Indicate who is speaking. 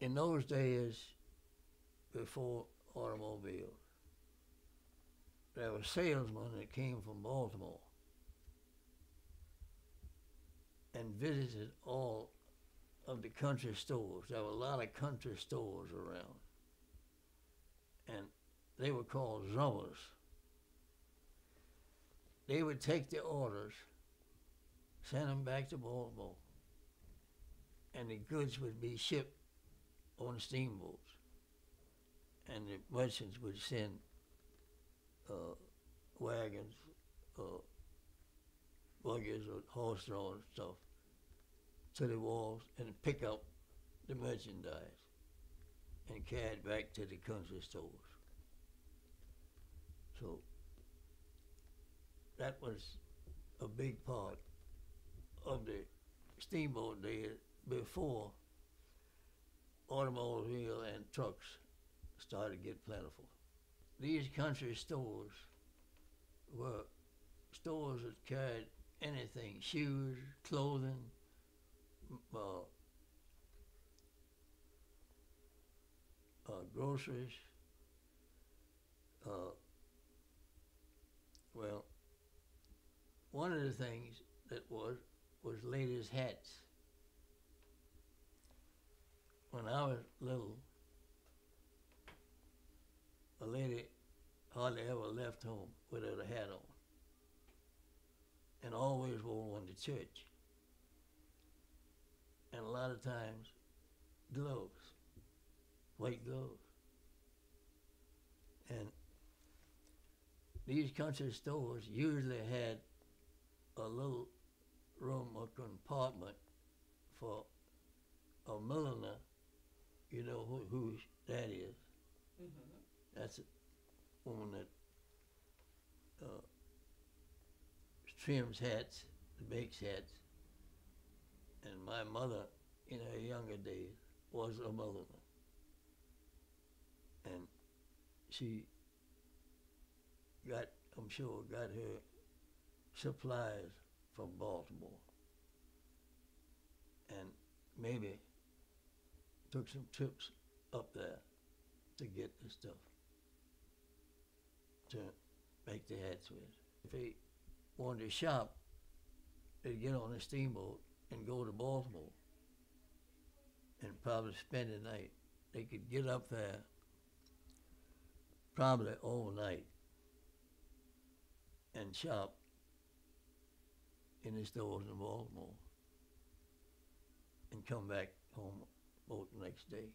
Speaker 1: in those days, before automobiles, there were salesmen that came from Baltimore and visited all of the country stores. There were a lot of country stores around. And they were called drummers. They would take the orders, send them back to Baltimore, and the goods would be shipped on steamboats. And the merchants would send uh, wagons, uh, buggies, or horse drawn stuff to the walls and pick up the merchandise and carry it back to the country stores. So that was a big part of the steamboat days before automobile and trucks started to get plentiful. These country stores were stores that carried anything, shoes, clothing, uh, uh, groceries, uh, well, one of the things that was was ladies' hats. When I was little, a lady hardly ever left home without a hat on, and always wore one to church. And a lot of times, gloves, white gloves. And these country stores usually had a little room or compartment for a milliner. You know who, who that is.
Speaker 2: Mm-hmm.
Speaker 1: That's a woman that uh, trims hats, makes hats. And my mother, in her younger days, was a mother. And she got, I'm sure, got her supplies from Baltimore. And maybe took some trips up there to get the stuff to make the hats with. If he wanted to shop, they'd get on a steamboat and go to Baltimore and probably spend the night. They could get up there probably overnight and shop in the stores in Baltimore and come back home the next day.